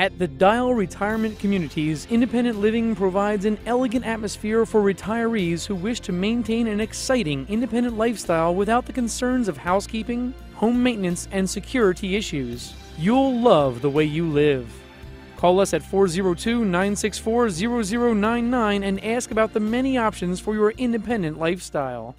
At the Dial Retirement Communities, independent living provides an elegant atmosphere for retirees who wish to maintain an exciting independent lifestyle without the concerns of housekeeping, home maintenance, and security issues. You'll love the way you live. Call us at 402 964 0099 and ask about the many options for your independent lifestyle.